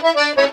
Gracias.